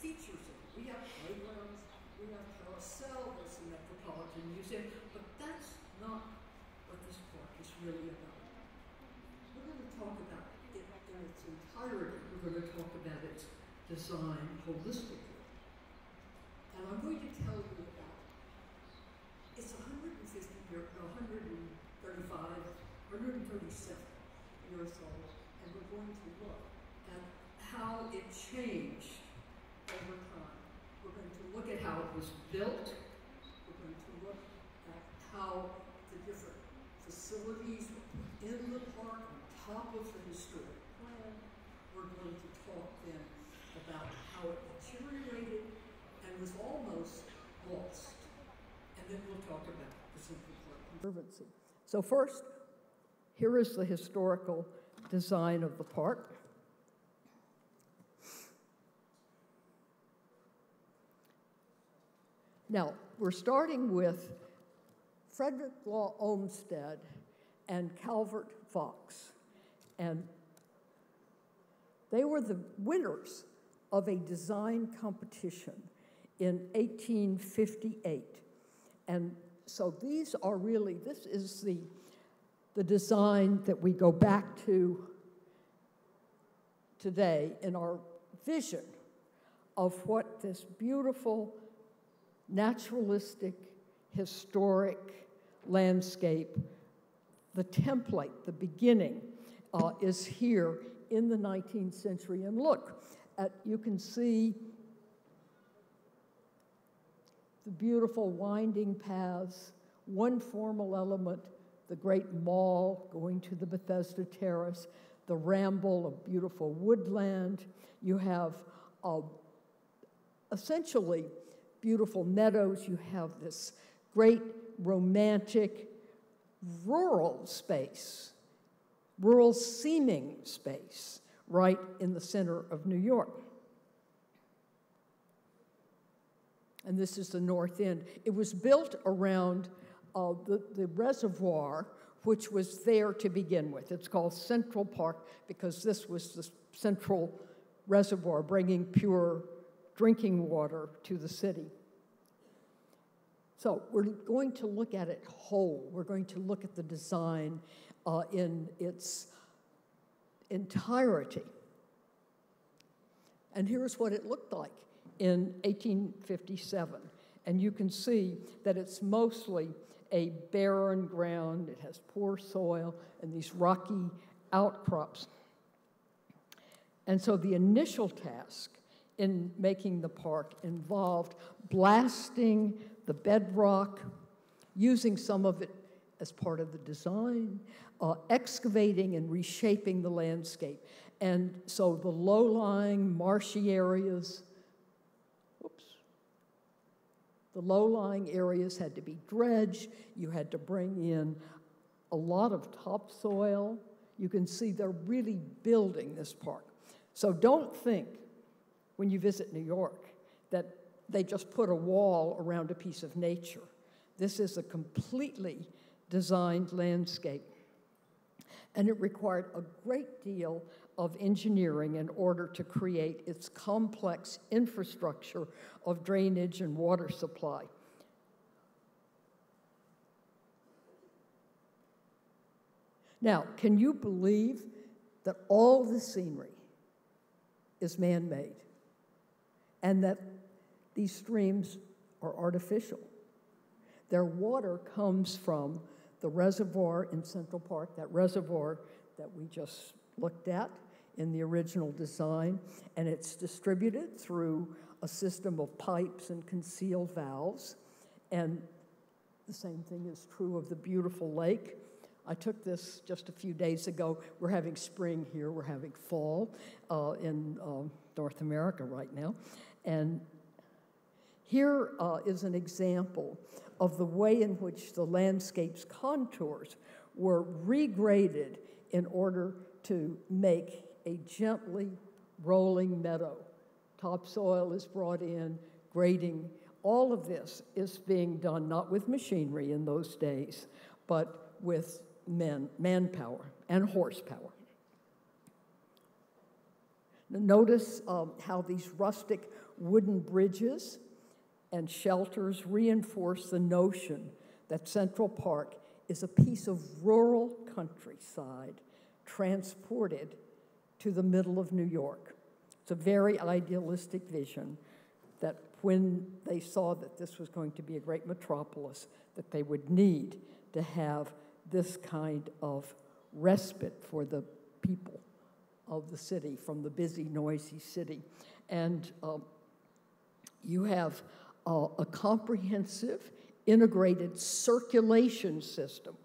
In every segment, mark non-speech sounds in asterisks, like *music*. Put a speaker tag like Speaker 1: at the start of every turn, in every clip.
Speaker 1: features it. We have playgrounds, we have carousel, there's the Metropolitan Museum, but that's not what this park is really about. We're going to talk about it in its entirety. We're going to talk about its design holistically. And I'm going to tell you about it's 150 years, 135, 137 years old, and we're going to look at how it changed over time. We're going to look at how it was built. We're going to look at how the different facilities were put in the park on top of the historic plan. We're going to talk then about how it deteriorated and was almost lost. And then we'll talk about the So first, here is the historical design of the park. Now, we're starting with Frederick Law Olmsted and Calvert Vaux. And they were the winners of a design competition in 1858. And so these are really, this is the, the design that we go back to today in our vision of what this beautiful, naturalistic, historic landscape, the template, the beginning, uh, is here in the 19th century. And look, at, you can see the beautiful winding paths, one formal element, the great mall going to the Bethesda Terrace, the ramble of beautiful woodland. You have uh, essentially beautiful meadows. You have this great romantic rural space, rural seeming space right in the center of New York. And this is the north end. It was built around uh, the, the reservoir, which was there to begin with. It's called Central Park because this was the central reservoir bringing pure drinking water to the city. So we're going to look at it whole. We're going to look at the design uh, in its entirety. And here's what it looked like in 1857. And you can see that it's mostly a barren ground, it has poor soil, and these rocky outcrops. And so the initial task in making the park involved blasting the bedrock, using some of it as part of the design, uh, excavating and reshaping the landscape. And so the low lying, marshy areas the low lying areas had to be dredged, you had to bring in a lot of topsoil. You can see they're really building this park. So don't think when you visit New York that they just put a wall around a piece of nature. This is a completely designed landscape. And it required a great deal of engineering in order to create its complex infrastructure of drainage and water supply. Now, can you believe that all the scenery is man made and that these streams are artificial? Their water comes from the reservoir in Central Park, that reservoir that we just looked at in the original design, and it's distributed through a system of pipes and concealed valves. And the same thing is true of the beautiful lake. I took this just a few days ago. We're having spring here, we're having fall uh, in uh, North America right now. And Here uh, is an example of the way in which the landscape's contours were regraded in order to make a gently rolling meadow. Topsoil is brought in, grading. All of this is being done not with machinery in those days, but with men, manpower and horsepower. Notice um, how these rustic wooden bridges and shelters reinforce the notion that Central Park is a piece of rural countryside transported to the middle of New York. It's a very idealistic vision that when they saw that this was going to be a great metropolis, that they would need to have this kind of respite for the people of the city from the busy, noisy city. And um, you have uh, a comprehensive, integrated circulation system.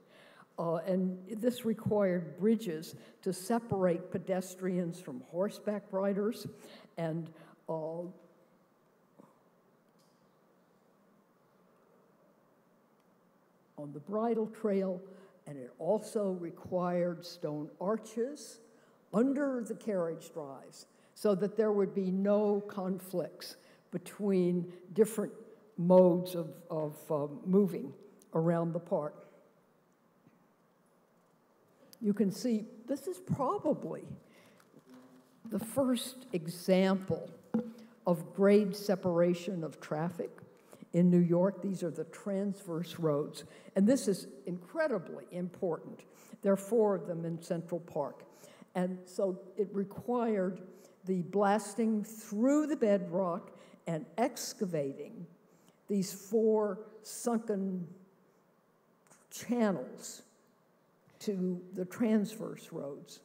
Speaker 1: Uh, and this required bridges to separate pedestrians from horseback riders and uh, on the bridle trail, and it also required stone arches under the carriage drives so that there would be no conflicts between different modes of, of uh, moving around the park. You can see this is probably the first example of grade separation of traffic in New York. These are the transverse roads. And this is incredibly important. There are four of them in Central Park. And so it required the blasting through the bedrock and excavating these four sunken channels to the transverse roads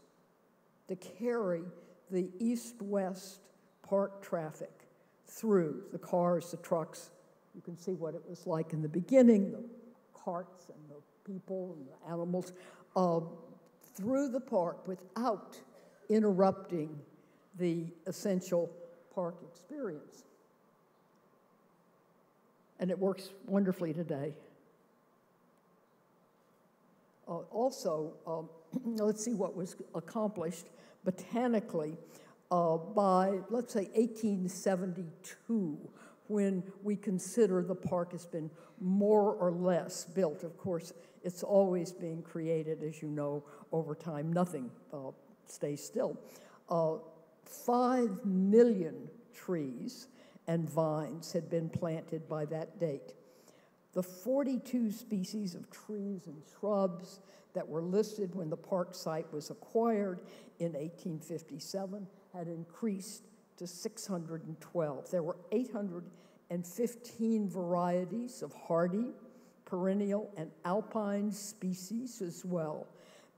Speaker 1: to carry the east west park traffic through the cars, the trucks. You can see what it was like in the beginning the carts and the people and the animals uh, through the park without interrupting the essential park experience and it works wonderfully today. Uh, also, um, *clears throat* let's see what was accomplished botanically uh, by, let's say, 1872, when we consider the park has been more or less built. Of course, it's always being created, as you know, over time. Nothing uh, stays still. Uh, five million trees and vines had been planted by that date. The 42 species of trees and shrubs that were listed when the park site was acquired in 1857 had increased to 612. There were 815 varieties of hardy, perennial, and alpine species as well.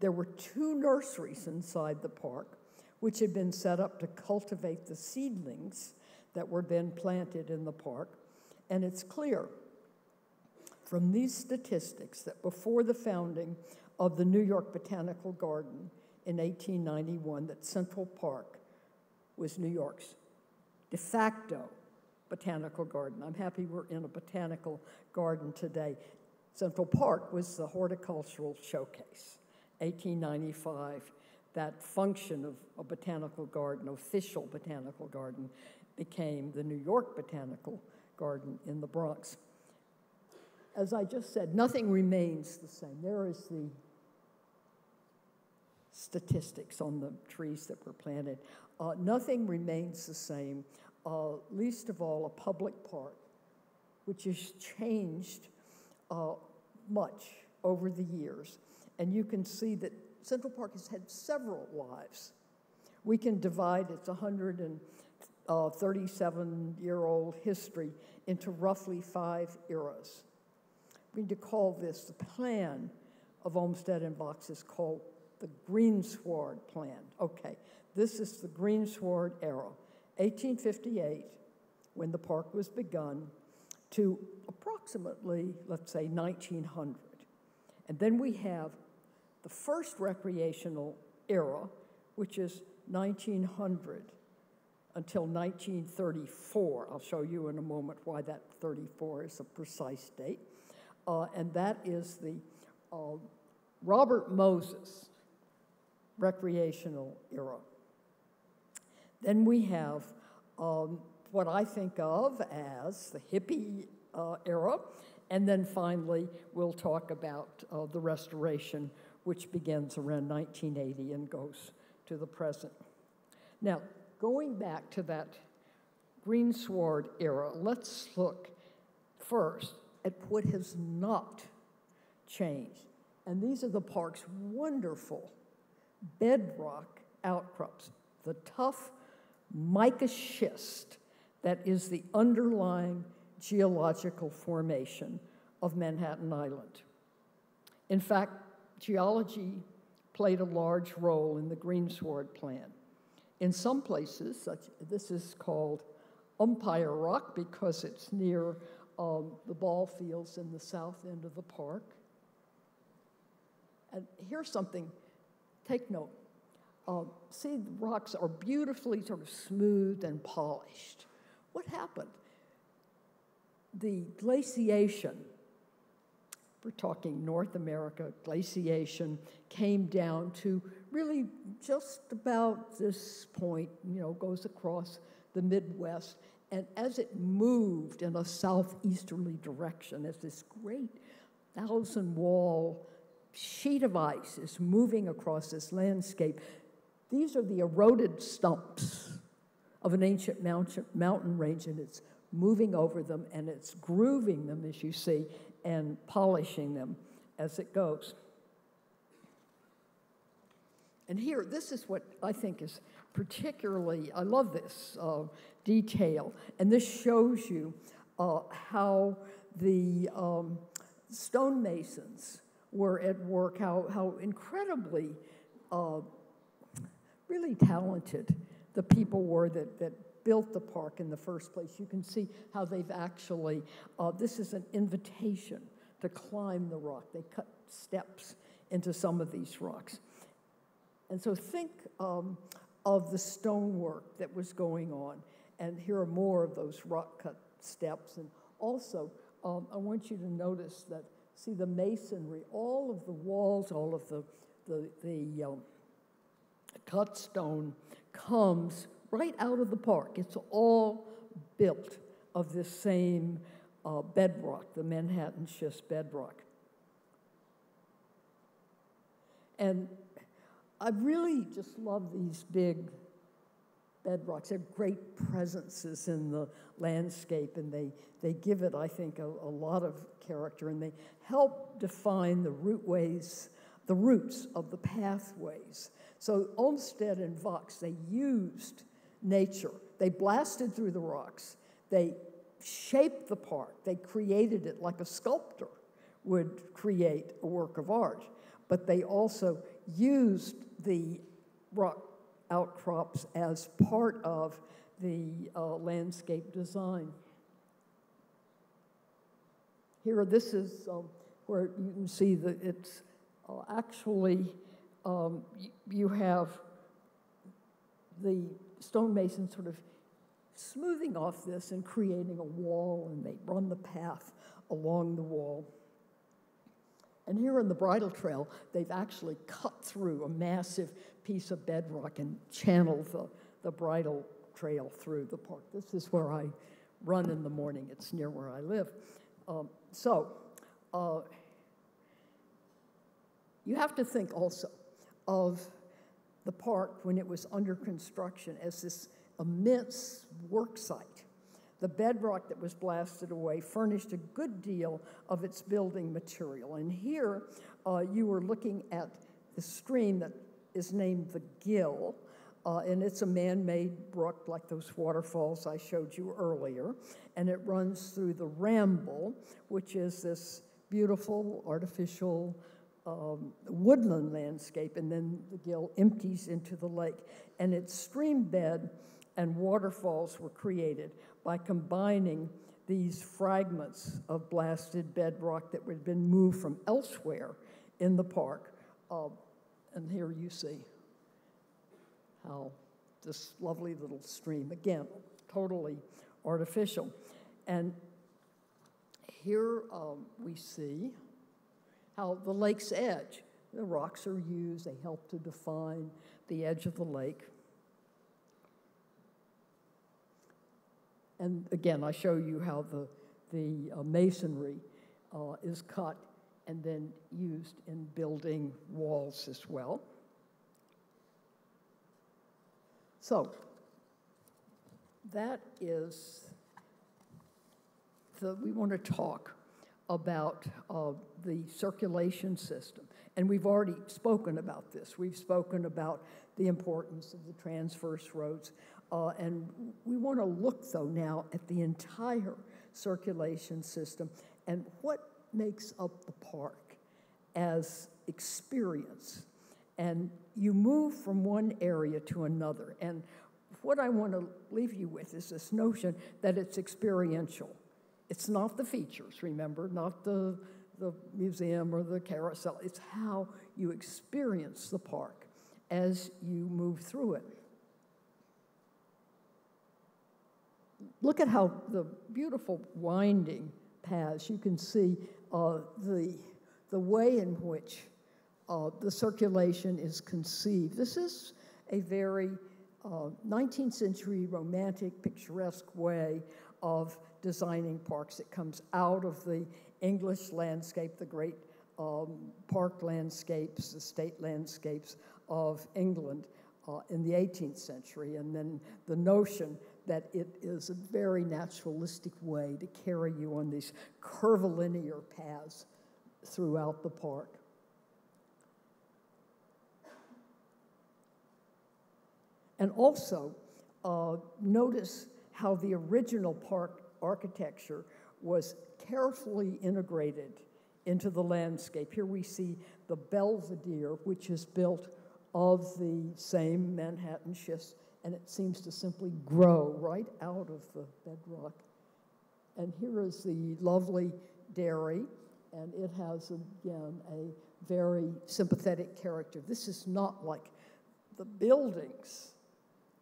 Speaker 1: There were two nurseries inside the park, which had been set up to cultivate the seedlings that were then planted in the park. And it's clear from these statistics that before the founding of the New York Botanical Garden in 1891, that Central Park was New York's de facto botanical garden. I'm happy we're in a botanical garden today. Central Park was the horticultural showcase, 1895. That function of a botanical garden, official botanical garden, became the New York Botanical Garden in the Bronx. As I just said, nothing remains the same. There is the statistics on the trees that were planted. Uh, nothing remains the same, uh, least of all a public park, which has changed uh, much over the years. And you can see that Central Park has had several lives. We can divide its 137 year old history into roughly five eras. Need to call this the plan of Olmsted and Vaux is called the Greensward Plan. Okay, this is the Greensward era, 1858, when the park was begun, to approximately, let's say, 1900. And then we have the first recreational era, which is 1900 until 1934. I'll show you in a moment why that 34 is a precise date. Uh, and that is the uh, Robert Moses recreational era. Then we have um, what I think of as the hippie uh, era, and then finally we'll talk about uh, the restoration, which begins around 1980 and goes to the present. Now, going back to that greensward era, let's look first at what has not changed. And these are the park's wonderful bedrock outcrops, the tough mica schist that is the underlying geological formation of Manhattan Island. In fact, geology played a large role in the greensward plan. In some places, such, this is called Umpire Rock because it's near um, the ball fields in the south end of the park. And here's something, take note. Uh, see, the rocks are beautifully sort of smooth and polished. What happened? The glaciation, we're talking North America, glaciation came down to really just about this point, you know, goes across the Midwest. And as it moved in a southeasterly direction, as this great thousand wall sheet of ice is moving across this landscape, these are the eroded stumps of an ancient mountain range, and it's moving over them and it's grooving them, as you see, and polishing them as it goes. And here, this is what I think is particularly, I love this uh, detail. And this shows you uh, how the um, stonemasons were at work, how, how incredibly uh, really talented the people were that, that built the park in the first place. You can see how they've actually, uh, this is an invitation to climb the rock. They cut steps into some of these rocks. And so think um, of the stonework that was going on. And here are more of those rock cut steps. And also, um, I want you to notice that, see the masonry, all of the walls, all of the, the, the um, cut stone comes right out of the park. It's all built of this same uh, bedrock, the Manhattan schist bedrock. And I really just love these big bedrocks. They're great presences in the landscape, and they, they give it, I think, a, a lot of character, and they help define the rootways, the routes of the pathways. So Olmsted and Vaux, they used nature. They blasted through the rocks. They shaped the park. They created it like a sculptor would create a work of art. But they also used the rock outcrops as part of the uh, landscape design. Here, this is um, where you can see that it's uh, actually, um, you have the stonemason sort of smoothing off this and creating a wall, and they run the path along the wall. And here in the bridle trail, they've actually cut through a massive piece of bedrock and channeled the, the bridle trail through the park. This is where I run in the morning. It's near where I live. Um, so, uh, you have to think also of the park when it was under construction as this immense work site. The bedrock that was blasted away furnished a good deal of its building material. And here uh, you are looking at the stream that is named the Gill, uh, and it's a man made brook like those waterfalls I showed you earlier. And it runs through the Ramble, which is this beautiful artificial um, woodland landscape, and then the gill empties into the lake. And its stream bed and waterfalls were created by combining these fragments of blasted bedrock that had been moved from elsewhere in the park. Uh, and here you see how this lovely little stream. Again, totally artificial. And here um, we see how the lake's edge, the rocks are used, they help to define the edge of the lake. And again, I show you how the, the uh, masonry uh, is cut and then used in building walls as well. So, that is the, we want to talk about uh, the circulation system. And we've already spoken about this. We've spoken about the importance of the transverse roads. Uh, and we want to look, though, now at the entire circulation system and what makes up the park as experience. And you move from one area to another. And what I want to leave you with is this notion that it's experiential. It's not the features, remember, not the, the museum or the carousel. It's how you experience the park as you move through it. Look at how the beautiful winding paths, you can see uh, the, the way in which uh, the circulation is conceived. This is a very uh, 19th century romantic, picturesque way of designing parks. It comes out of the English landscape, the great um, park landscapes, the state landscapes of England uh, in the 18th century, and then the notion that it is a very naturalistic way to carry you on these curvilinear paths throughout the park. And also, uh, notice how the original park architecture was carefully integrated into the landscape. Here we see the Belvedere, which is built of the same Manhattan schist, and it seems to simply grow right out of the bedrock. And here is the lovely dairy, and it has, again, a very sympathetic character. This is not like the buildings,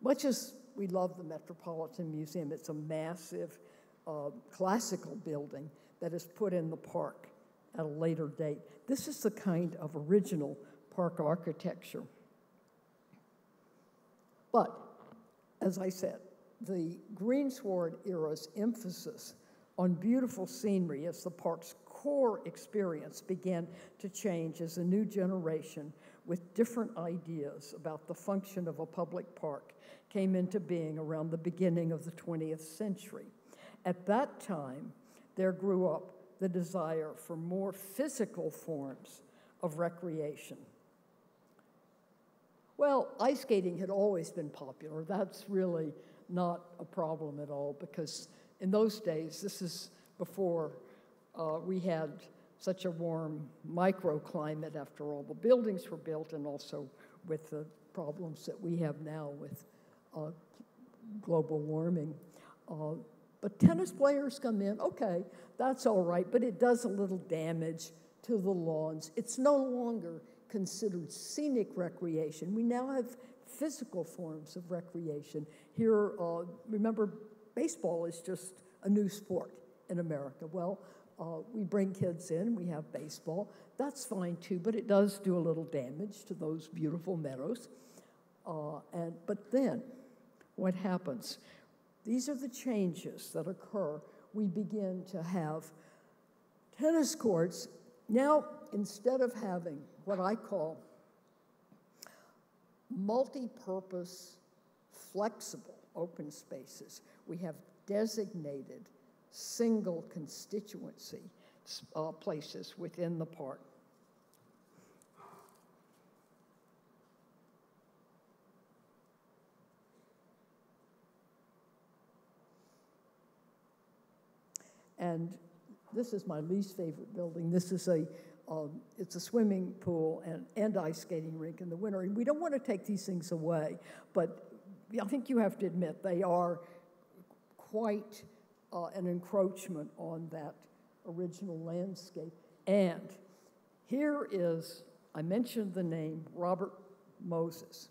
Speaker 1: much as we love the Metropolitan Museum. It's a massive uh, classical building that is put in the park at a later date. This is the kind of original park architecture. But, as I said, the greensward era's emphasis on beautiful scenery as the park's core experience began to change as a new generation with different ideas about the function of a public park came into being around the beginning of the 20th century. At that time, there grew up the desire for more physical forms of recreation. Well, ice skating had always been popular. That's really not a problem at all because in those days, this is before uh, we had such a warm microclimate after all the buildings were built and also with the problems that we have now with uh, global warming. Uh, but tennis players come in, okay, that's all right, but it does a little damage to the lawns. It's no longer considered scenic recreation. We now have physical forms of recreation. Here, uh, remember, baseball is just a new sport in America. Well, uh, we bring kids in, we have baseball. That's fine too, but it does do a little damage to those beautiful meadows. Uh, and, but then, what happens? These are the changes that occur. We begin to have tennis courts. Now, instead of having what I call multi purpose, flexible open spaces, we have designated single constituency uh, places within the park. And this is my least favorite building. This is a, um, it's a swimming pool and, and ice skating rink in the winter. And we don't want to take these things away, but I think you have to admit they are quite uh, an encroachment on that original landscape. And here is, I mentioned the name Robert Moses.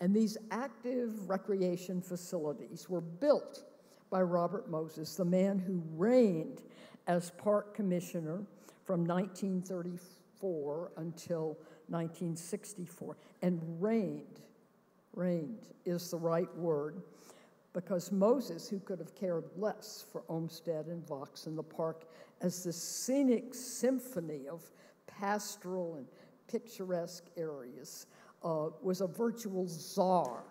Speaker 1: And these active recreation facilities were built by Robert Moses, the man who reigned as park commissioner from 1934 until 1964. And reigned, reigned is the right word, because Moses, who could have cared less for Olmsted and Vaux and the park as the scenic symphony of pastoral and picturesque areas, uh, was a virtual czar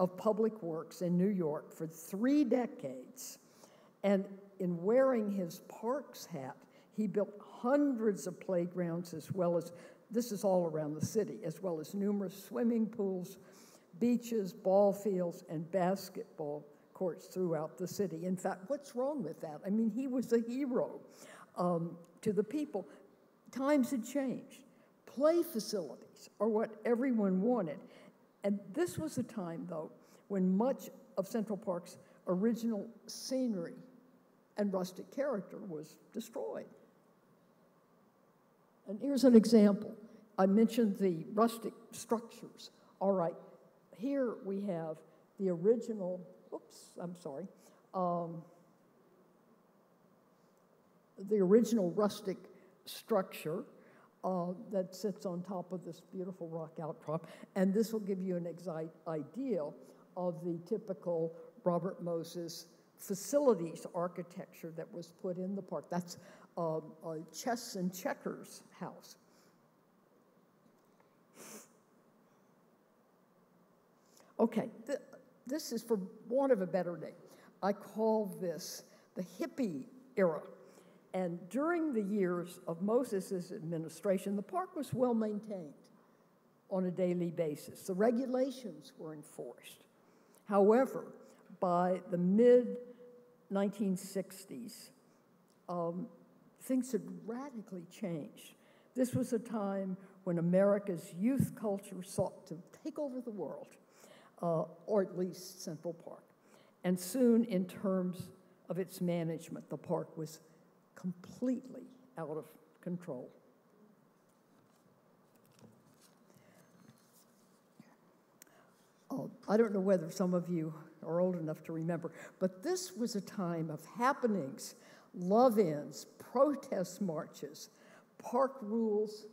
Speaker 1: of public works in New York for three decades. And in wearing his parks hat, he built hundreds of playgrounds as well as, this is all around the city, as well as numerous swimming pools, beaches, ball fields, and basketball courts throughout the city. In fact, what's wrong with that? I mean, he was a hero um, to the people. Times had changed. Play facilities are what everyone wanted. And this was a time, though, when much of Central Park's original scenery and rustic character was destroyed. And here's an example. I mentioned the rustic structures. All right, here we have the original, oops, I'm sorry, um, the original rustic structure uh, that sits on top of this beautiful rock outcrop. And this will give you an exact idea of the typical Robert Moses facilities architecture that was put in the park. That's uh, a chess and checkers house. Okay, th this is for want of a better name. I call this the hippie era and during the years of Moses' administration, the park was well maintained on a daily basis. The regulations were enforced. However, by the mid 1960s, um, things had radically changed. This was a time when America's youth culture sought to take over the world, uh, or at least Central Park. And soon, in terms of its management, the park was completely out of control. Oh, I don't know whether some of you are old enough to remember, but this was a time of happenings, love ins, protest marches, park rules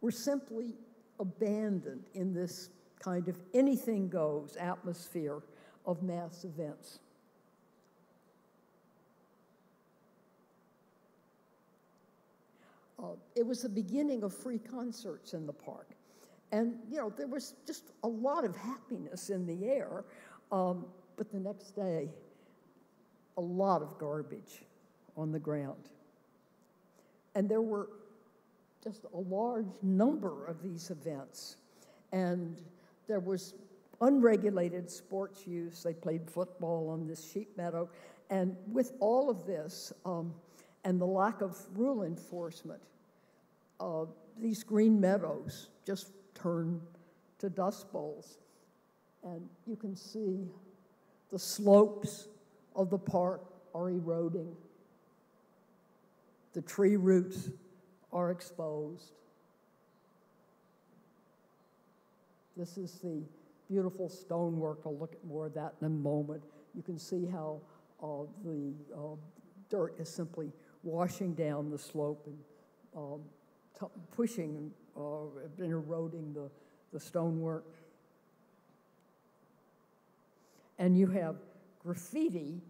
Speaker 1: were simply abandoned in this kind of anything goes atmosphere of mass events. Uh, it was the beginning of free concerts in the park. And, you know, there was just a lot of happiness in the air. Um, but the next day, a lot of garbage on the ground. And there were just a large number of these events. And there was unregulated sports use. They played football on this sheep meadow. And with all of this, um, and the lack of rule enforcement, uh, these green meadows just turn to dust bowls. And you can see the slopes of the park are eroding. The tree roots are exposed. This is the beautiful stonework. I'll look at more of that in a moment. You can see how uh, the uh, dirt is simply washing down the slope and um, pushing and uh, eroding the, the stonework. And you have graffiti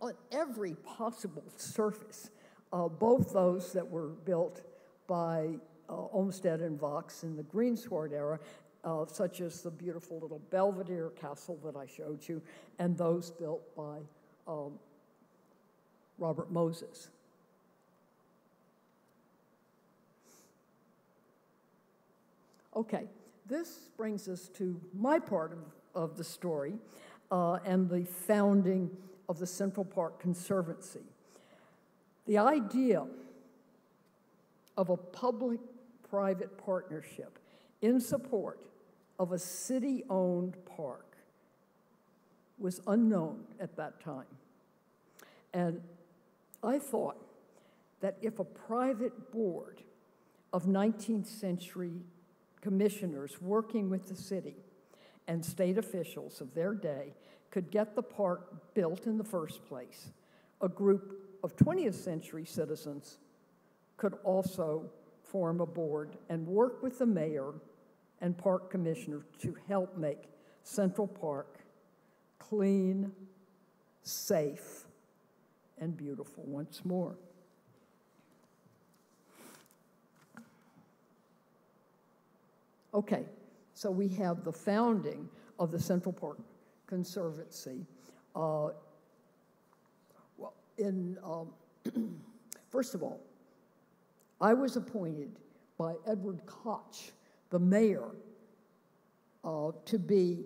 Speaker 1: on every possible surface, uh, both those that were built by uh, Olmsted and Vaux in the Greensward era, uh, such as the beautiful little Belvedere Castle that I showed you, and those built by um, Robert Moses. Okay, this brings us to my part of, of the story uh, and the founding of the Central Park Conservancy. The idea of a public private partnership in support of a city owned park was unknown at that time. And I thought that if a private board of 19th century commissioners working with the city and state officials of their day could get the park built in the first place, a group of 20th century citizens could also form a board and work with the mayor and park commissioner to help make Central Park clean, safe, and beautiful once more. Okay, so we have the founding of the Central Park Conservancy. Uh, well, in um, *clears throat* first of all, I was appointed by Edward Koch, the mayor, uh, to be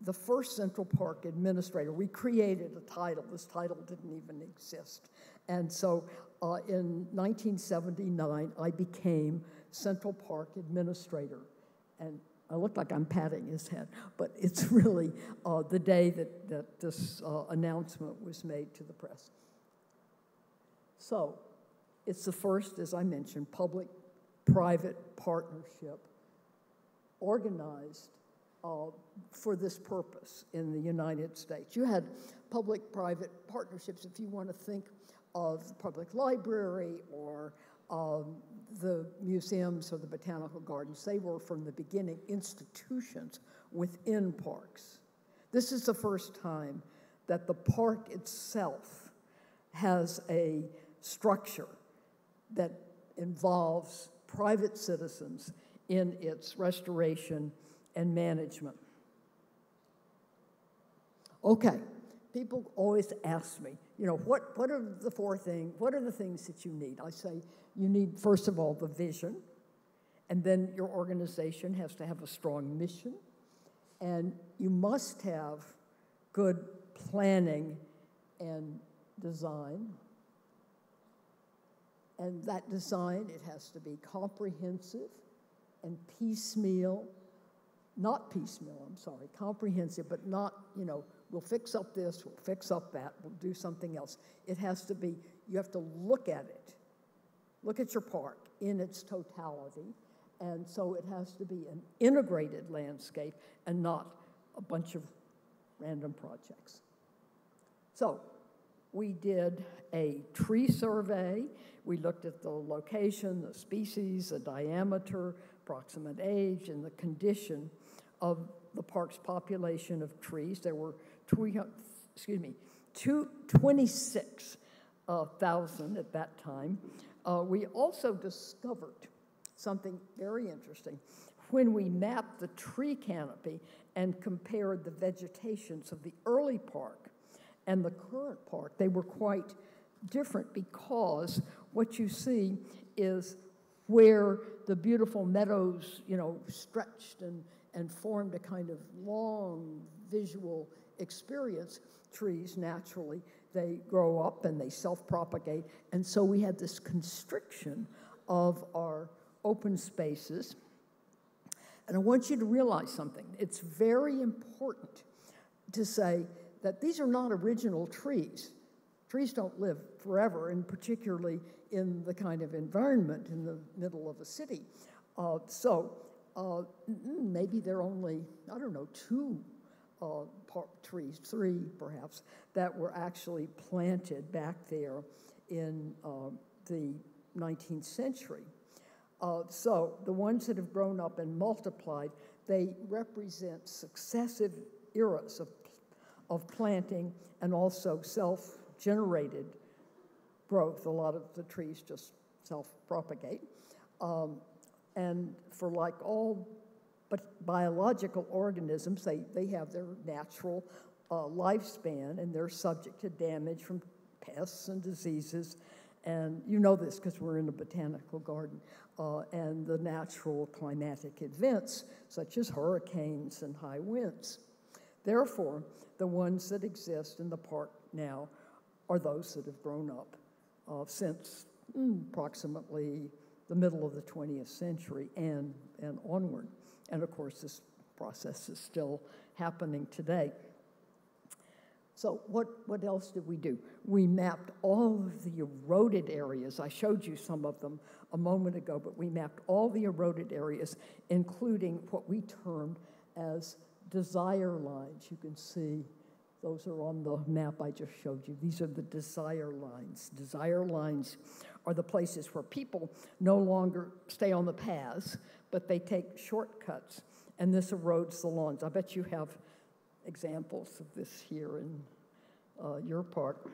Speaker 1: the first Central Park administrator. We created a title. This title didn't even exist. And so uh, in 1979, I became Central Park administrator. And I look like I'm patting his head, but it's *laughs* really uh, the day that, that this uh, announcement was made to the press. So it's the first, as I mentioned, public private partnership organized uh, for this purpose in the United States. You had public private partnerships, if you want to think of public library or um, the museums or the botanical gardens, they were from the beginning institutions within parks. This is the first time that the park itself has a structure that involves private citizens in its restoration and management. Okay, people always ask me, you know, what, what are the four things, what are the things that you need? I say, you need, first of all, the vision, and then your organization has to have a strong mission, and you must have good planning and design. And that design, it has to be comprehensive and piecemeal, not piecemeal, I'm sorry, comprehensive, but not, you know, we'll fix up this, we'll fix up that, we'll do something else. It has to be, you have to look at it, look at your park in its totality. And so it has to be an integrated landscape and not a bunch of random projects. So we did a tree survey. We looked at the location, the species, the diameter, approximate age, and the condition of the park's population of trees. There were, excuse me, 26,000 uh, at that time. Uh, we also discovered something very interesting. When we mapped the tree canopy and compared the vegetations of the early park and the current park, they were quite different because what you see is where the beautiful meadows, you know, stretched and, and formed a kind of long visual experience. Trees, naturally, they grow up and they self propagate. And so we had this constriction of our open spaces. And I want you to realize something. It's very important to say that these are not original trees. Trees don't live forever, and particularly in the kind of environment in the middle of a city. Uh, so uh, maybe there are only, I don't know, two uh, trees, three perhaps, that were actually planted back there in uh, the 19th century. Uh, so the ones that have grown up and multiplied, they represent successive eras of, of planting and also self generated growth. A lot of the trees just self propagate. Um, and for like all but biological organisms, they, they have their natural uh, lifespan and they're subject to damage from pests and diseases. And you know this because we're in a botanical garden. Uh, and the natural climatic events, such as hurricanes and high winds. Therefore, the ones that exist in the park now are those that have grown up uh, since mm, approximately the middle of the 20th century and, and onward. And of course, this process is still happening today. So what, what else did we do? We mapped all of the eroded areas. I showed you some of them a moment ago, but we mapped all the eroded areas, including what we termed as desire lines. You can see those are on the map I just showed you. These are the desire lines. Desire lines are the places where people no longer stay on the paths, but they take shortcuts, and this erodes the lawns. I bet you have examples of this here in uh, your park.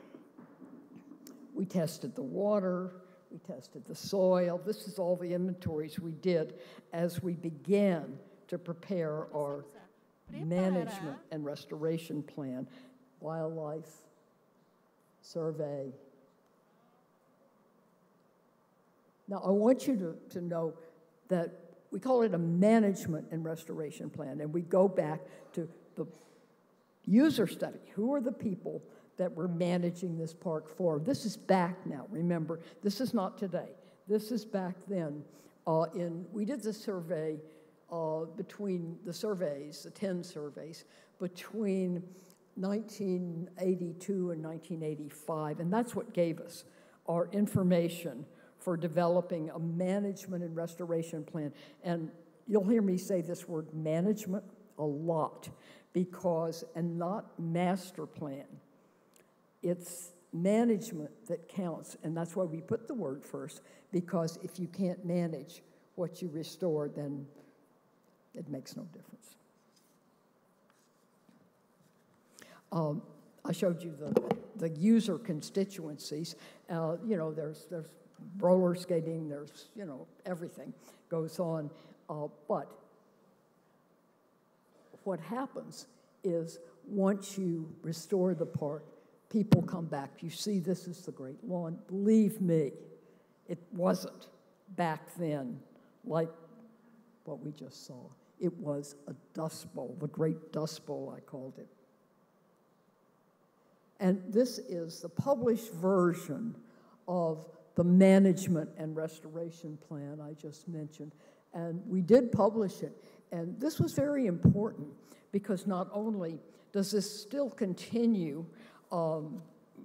Speaker 1: We tested the water, we tested the soil. This is all the inventories we did as we began to prepare our management and restoration plan, wildlife survey. Now, I want you to, to know that we call it a management and restoration plan, and we go back to the user study. Who are the people that we're managing this park for? This is back now, remember, this is not today. This is back then. Uh, in, we did the survey uh, between the surveys, the 10 surveys, between 1982 and 1985, and that's what gave us our information for developing a management and restoration plan. And you'll hear me say this word management a lot because, and not master plan, it's management that counts. And that's why we put the word first, because if you can't manage what you restore, then it makes no difference. Um, I showed you the, the user constituencies. Uh, you know, there's, there's roller skating, there's, you know, everything goes on. Uh, but what happens is once you restore the park, people come back. You see, this is the Great Lawn. Believe me, it wasn't back then like what we just saw. It was a dust bowl, the Great Dust Bowl, I called it. And this is the published version of the management and restoration plan I just mentioned. And we did publish it. And this was very important because not only does this still continue, um,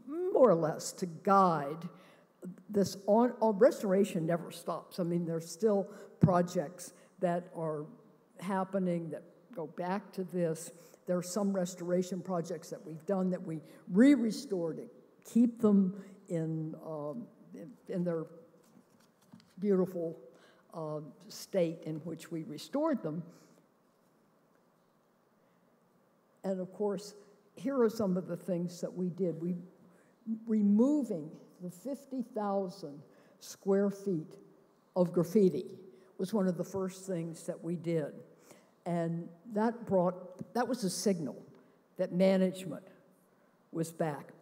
Speaker 1: more or less, to guide this on, on, restoration never stops. I mean, there's still projects that are happening that go back to this. There are some restoration projects that we've done that we re-restored to keep them in, um, in, their beautiful uh, state in which we restored them. And of course, here are some of the things that we did. We removing the 50,000 square feet of graffiti was one of the first things that we did. And that brought, that was a signal that management was back.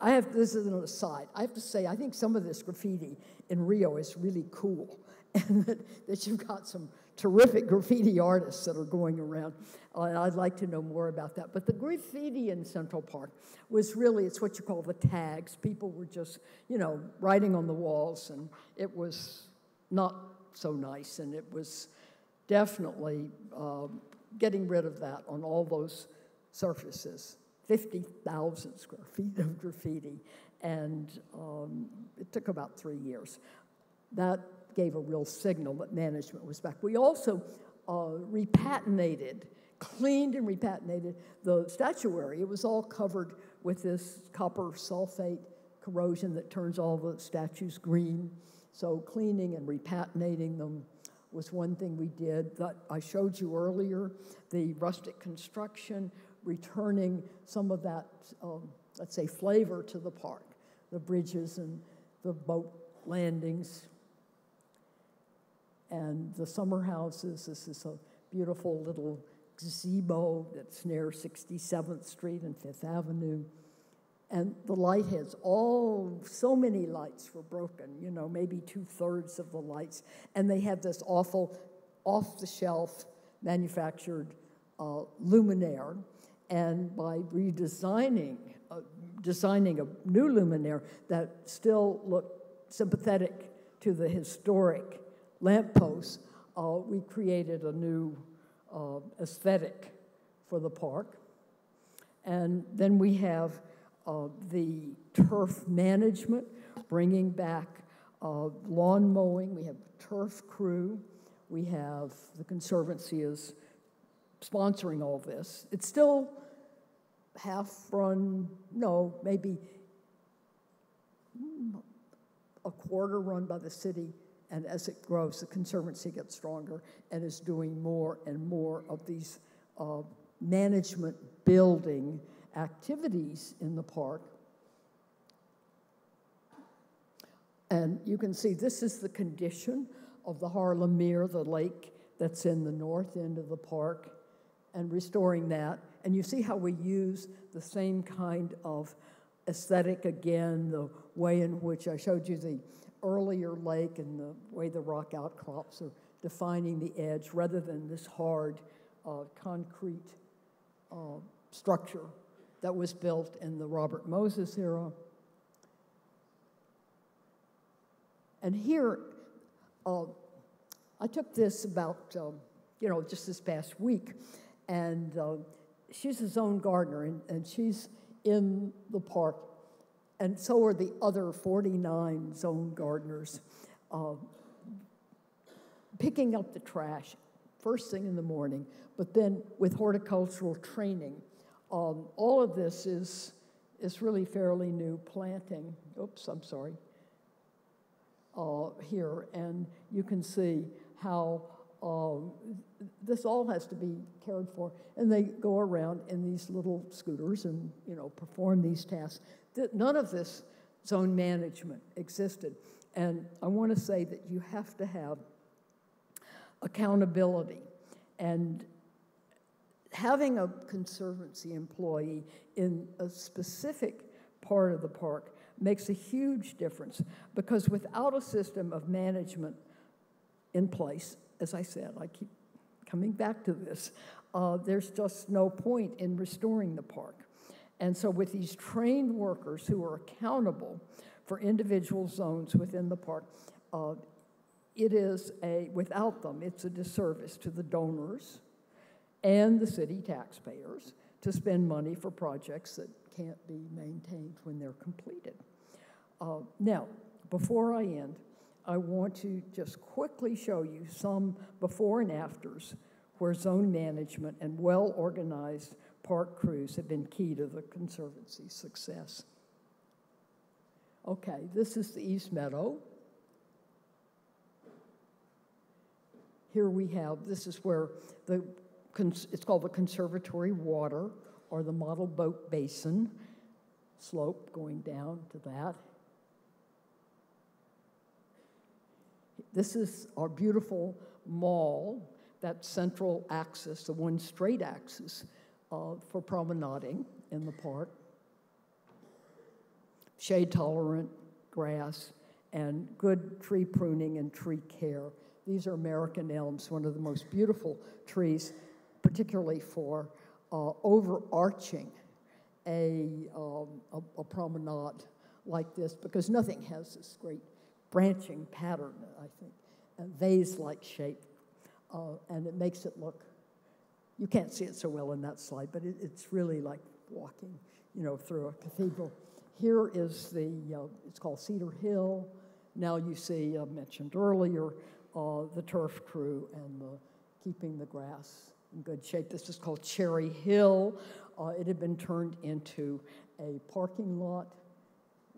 Speaker 1: I have, this is an aside, I have to say, I think some of this graffiti in Rio is really cool. *laughs* And that, that you've got some terrific graffiti artists that are going around. Uh, I'd like to know more about that. But the graffiti in Central Park was really, it's what you call the tags. People were just, you know, writing on the walls, and it was not so nice. And it was definitely uh, getting rid of that on all those surfaces 50,000 square feet of graffiti. And um, it took about three years. That gave a real signal that management was back. We also uh, repatinated, cleaned and repatinated the statuary. It was all covered with this copper sulfate corrosion that turns all the statues green. So cleaning and repatinating them was one thing we did that I showed you earlier, the rustic construction, returning some of that, um, let's say, flavor to the park, the bridges and the boat landings, and the summer houses. This is a beautiful little gazebo that's near 67th Street and Fifth Avenue. And the light heads, all, so many lights were broken, you know, maybe two thirds of the lights. And they had this awful, off the shelf, manufactured uh, luminaire. And by redesigning, uh, designing a new luminaire that still looked sympathetic to the historic lampposts, uh, we created a new uh, aesthetic for the park. And then we have uh, the turf management, bringing back uh, lawn mowing. We have a turf crew. We have the Conservancy is sponsoring all this. It's still half run, no, maybe a quarter run by the city. And as it grows, the Conservancy gets stronger and is doing more and more of these uh, management building activities in the park. And you can see this is the condition of the Harlem Meer, the lake that's in the north end of the park, and restoring that. And you see how we use the same kind of aesthetic again, the way in which I showed you the earlier lake and the way the rock outcrops are defining the edge rather than this hard uh, concrete uh, structure that was built in the Robert Moses era. And here, uh, I took this about, uh, you know, just this past week, and uh, she's a zone gardener, and, and she's in the park, and so are the other 49 zone gardeners, uh, picking up the trash first thing in the morning, but then with horticultural training. Um, all of this is, is really fairly new planting. Oops, I'm sorry. Uh, here, and you can see how uh, this all has to be cared for. And they go around in these little scooters and you know perform these tasks. That none of this zone management existed. And I want to say that you have to have accountability. And having a conservancy employee in a specific part of the park makes a huge difference because without a system of management in place, as I said, I keep coming back to this, uh, there's just no point in restoring the park. And so, with these trained workers who are accountable for individual zones within the park, uh, it is a, without them, it's a disservice to the donors and the city taxpayers to spend money for projects that can't be maintained when they're completed. Uh, now, before I end, I want to just quickly show you some before and afters where zone management and well organized park crews have been key to the Conservancy's success. Okay, this is the East Meadow. Here we have, this is where the, it's called the Conservatory Water or the Model Boat Basin slope going down to that. This is our beautiful mall, that central axis, the one straight axis uh, for promenading in the park. Shade tolerant grass and good tree pruning and tree care. These are American elms, one of the most beautiful trees, particularly for uh, overarching a, um, a, a promenade like this, because nothing has this great branching pattern, I think, a vase-like shape, uh, and it makes it look, you can't see it so well in that slide, but it, it's really like walking, you know, through a cathedral. Here is the, uh, it's called Cedar Hill. Now you see, I uh, mentioned earlier, uh, the turf crew and the keeping the grass in good shape. This is called Cherry Hill. Uh, it had been turned into a parking lot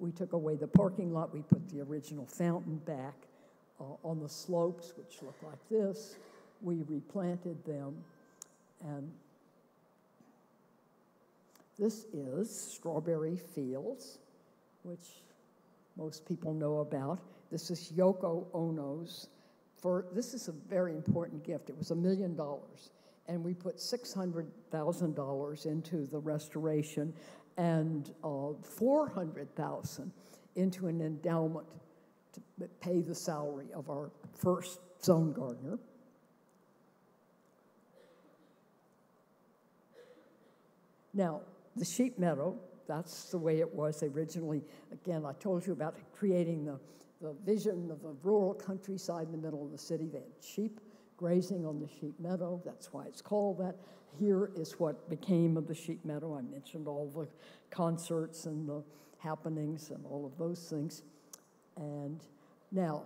Speaker 1: we took away the parking lot, we put the original fountain back uh, on the slopes, which look like this. We replanted them, and this is Strawberry Fields, which most people know about. This is Yoko Ono's. For this is a very important gift. It was a million dollars, and we put six hundred thousand dollars into the restoration and uh, 400,000 into an endowment to pay the salary of our first zone gardener. Now, the sheep meadow, that's the way it was originally. Again, I told you about creating the, the vision of a rural countryside in the middle of the city. They had sheep grazing on the sheep meadow. That's why it's called that. Here is what became of the sheep meadow. I mentioned all the concerts and the happenings and all of those things. And now,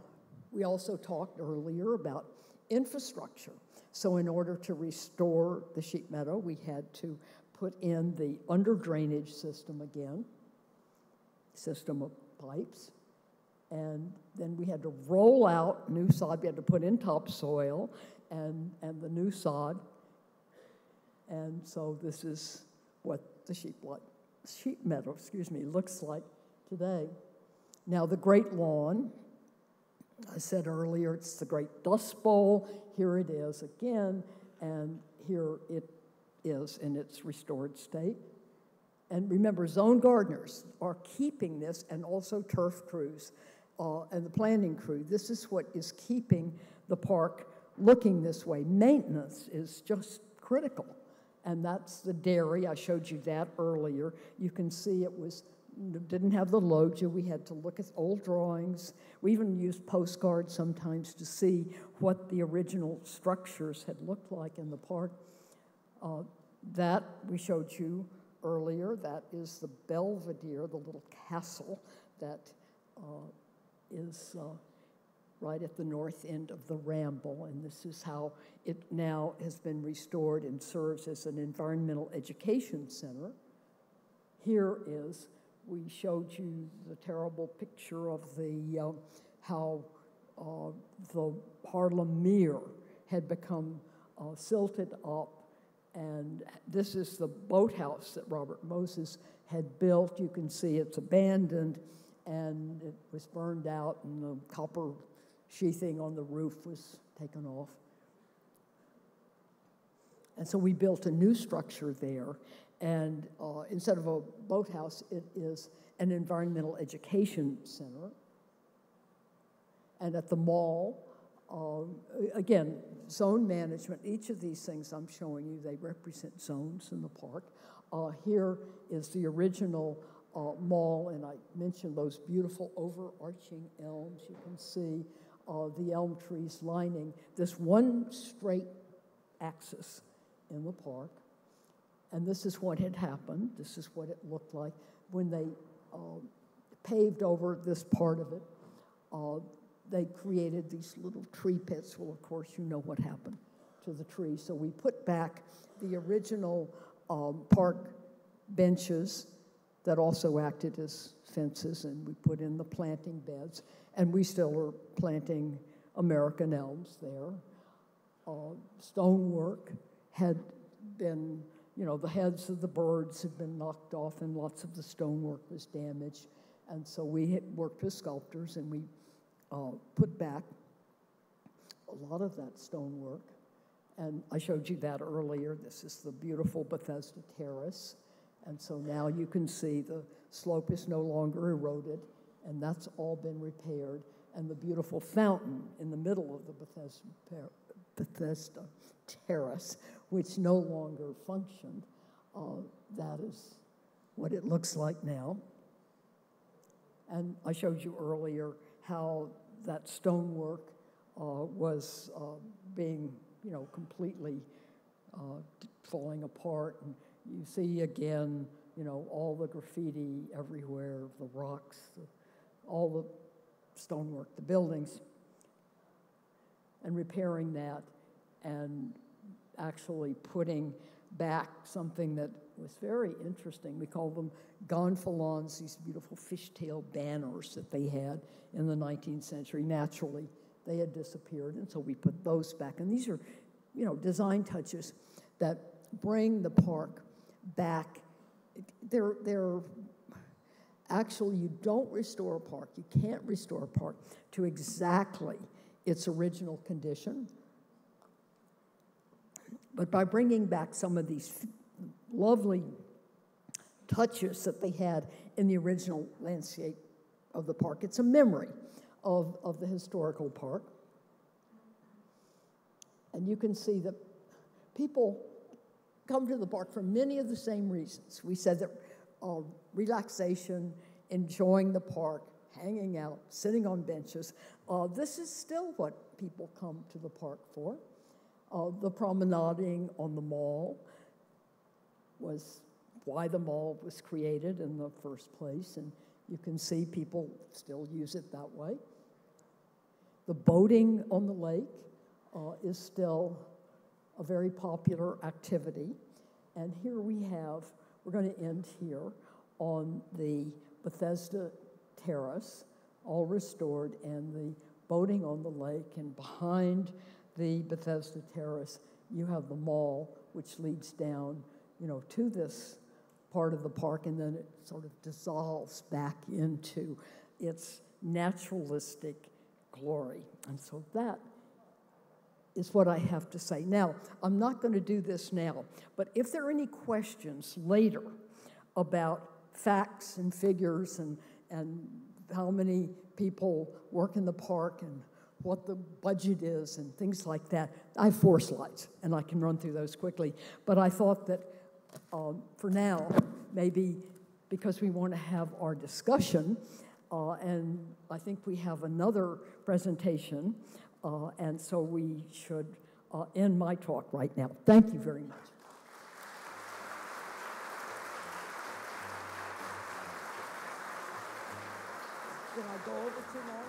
Speaker 1: we also talked earlier about infrastructure. So, in order to restore the sheep meadow, we had to put in the under drainage system again, system of pipes. And then we had to roll out new sod. We had to put in topsoil and, and the new sod. And so this is what the sheep, sheep meadow, excuse me, looks like today. Now the Great Lawn, I said earlier, it's the Great Dust Bowl. Here it is again, and here it is in its restored state. And remember, zone gardeners are keeping this, and also turf crews uh, and the planning crew. This is what is keeping the park looking this way. Maintenance is just critical. And that's the dairy. I showed you that earlier. You can see it was didn't have the loggia. We had to look at old drawings. We even used postcards sometimes to see what the original structures had looked like in the park. Uh, that we showed you earlier. That is the Belvedere, the little castle that uh, is uh, right at the north end of the Ramble, and this is how it now has been restored and serves as an environmental education center. Here is, we showed you the terrible picture of the uh, how uh, the Harlem Meer had become uh, silted up, and this is the boathouse that Robert Moses had built. You can see it's abandoned and it was burned out, and the copper sheathing on the roof was taken off. And so we built a new structure there, and uh, instead of a boathouse, it is an environmental education center. And at the mall, uh, again, zone management, each of these things I'm showing you, they represent zones in the park. Uh, here is the original uh, mall, and I mentioned those beautiful overarching elms. You can see uh, the elm trees lining this one straight axis in the park. And this is what had happened. This is what it looked like when they uh, paved over this part of it. Uh, they created these little tree pits. Well, of course, you know what happened to the trees. So we put back the original um, park benches that also acted as fences, and we put in the planting beds, and we still are planting American elms there. Uh, stonework had been, you know, the heads of the birds had been knocked off, and lots of the stonework was damaged. And so we worked with sculptors, and we uh, put back a lot of that stonework. And I showed you that earlier. This is the beautiful Bethesda Terrace. And so now you can see the slope is no longer eroded, and that's all been repaired. And the beautiful fountain in the middle of the Bethesda, Bethesda terrace, which no longer functioned, uh, that is what it looks like now. And I showed you earlier how that stonework uh, was uh, being, you know, completely uh, falling apart. And you see again, you know, all the graffiti everywhere, the rocks, all the stonework, the buildings, and repairing that and actually putting back something that was very interesting. We call them gonfalons, these beautiful fishtail banners that they had in the 19th century. Naturally, they had disappeared, and so we put those back. And these are, you know, design touches that bring the park back. They're, they're actually, you don't restore a park, you can't restore a park to exactly its original condition. But by bringing back some of these lovely touches that they had in the original landscape of the park, it's a memory of, of the historical park. And you can see that people come to the park for many of the same reasons. We said that uh, relaxation, enjoying the park, hanging out, sitting on benches, uh, this is still what people come to the park for. Uh, the promenading on the mall was why the mall was created in the first place, and you can see people still use it that way. The boating on the lake uh, is still a very popular activity. And here we have, we're going to end here on the Bethesda Terrace, all restored, and the boating on the lake. And behind the Bethesda Terrace, you have the mall, which leads down, you know, to this part of the park, and then it sort of dissolves back into its naturalistic glory. And so that is what I have to say. Now, I'm not going to do this now, but if there are any questions later about facts and figures and, and how many people work in the park and what the budget is and things like that, I have four slides and I can run through those quickly. But I thought that um, for now, maybe because we want to have our discussion, uh, and I think we have another presentation, uh, and so we should uh, end my talk right now. Thank you very much. Did I go over too long?